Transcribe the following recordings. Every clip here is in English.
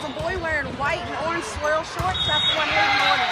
There's a boy wearing white and orange swirl shorts. That's the one here in the morning.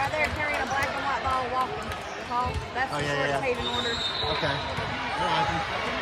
Right there carrying a black and white ball walking. That's oh, the yeah, shorts yeah. Hayden ordered. Okay.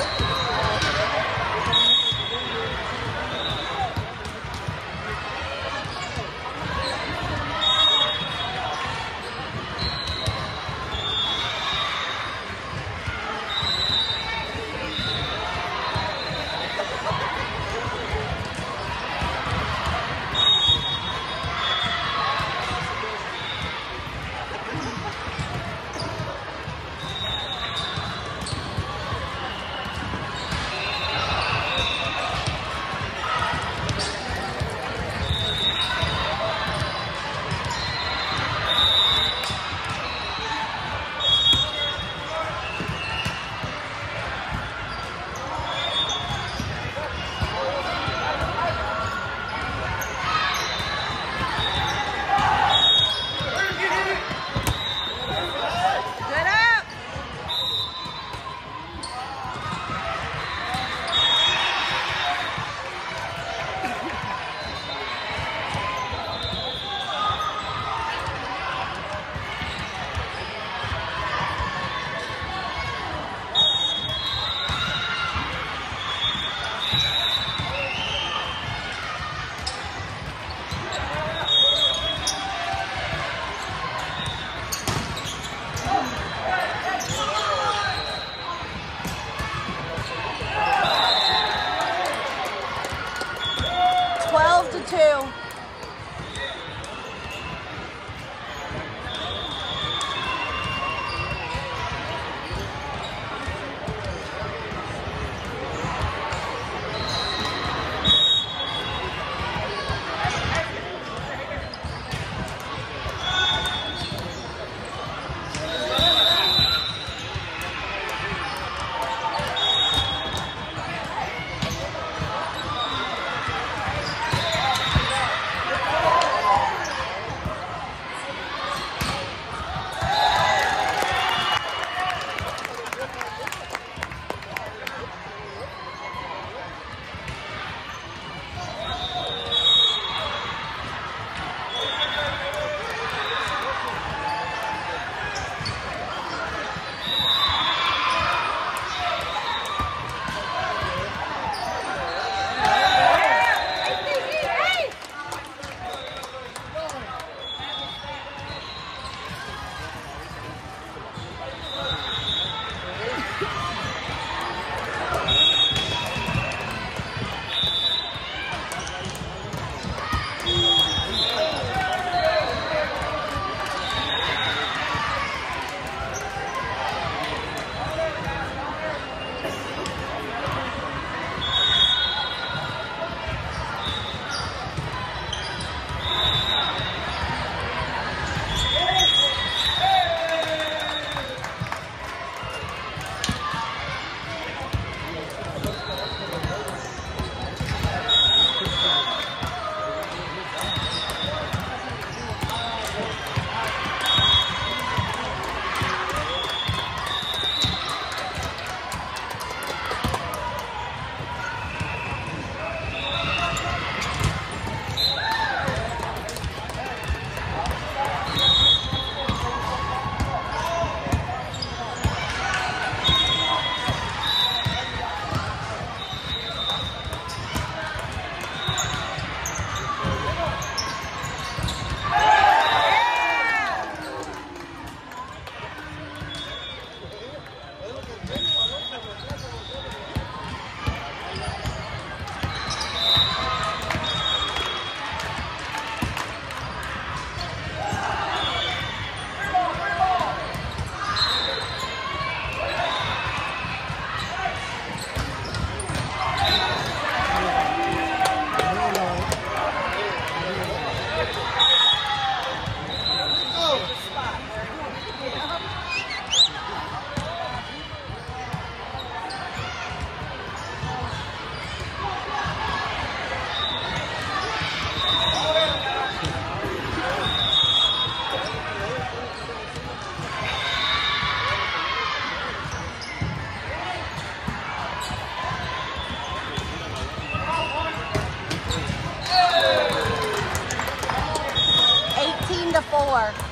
four.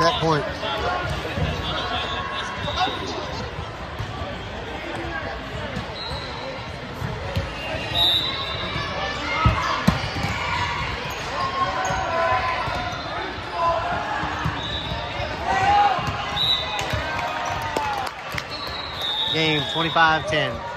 Set point. Game 25-10.